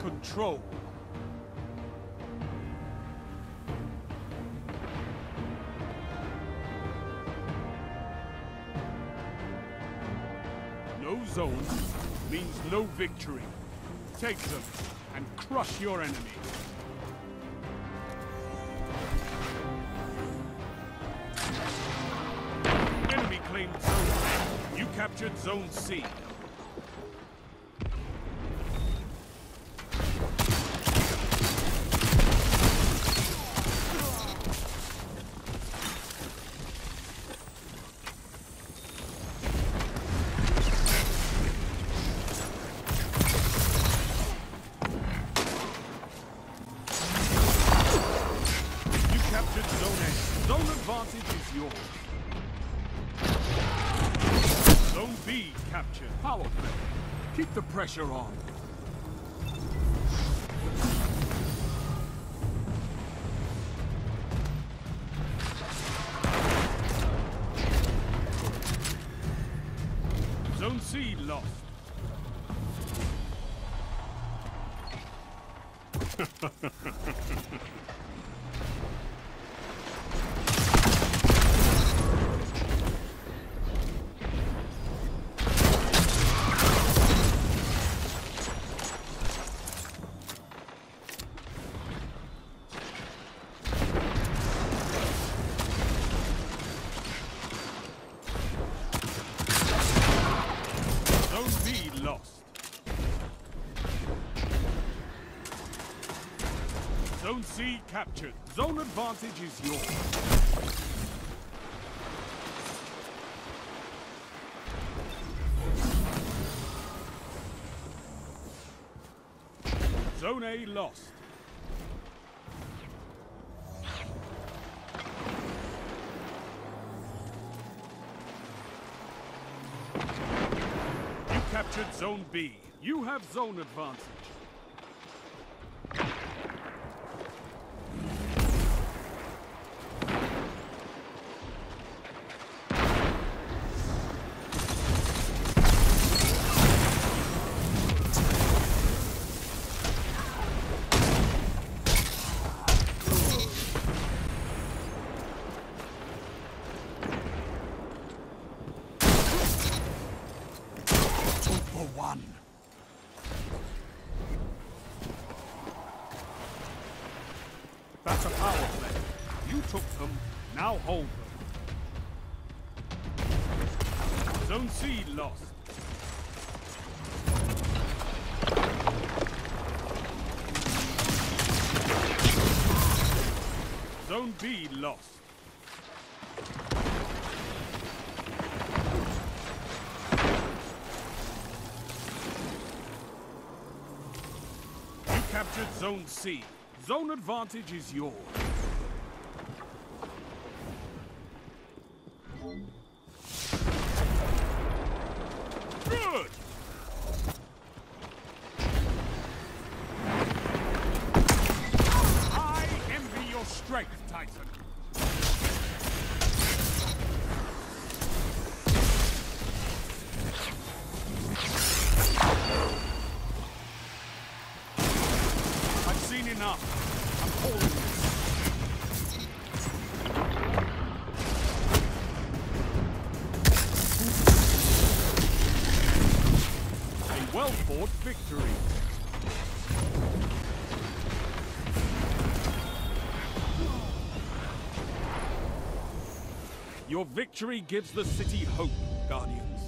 control. No zone means no victory. Take them and crush your enemy. Enemy claimed Zone. You captured Zone C. You captured Zone A. Zone advantage is yours. Zone B captured. Power play. Keep the pressure on. Zone C lost. Zone C captured. Zone advantage is yours. Zone A lost. You captured Zone B. You have zone advantage. One. That's a power play. You took them, now hold them. Zone C lost. Zone B lost. Captured Zone C. Zone advantage is yours. Well-fought victory. Your victory gives the city hope, Guardians.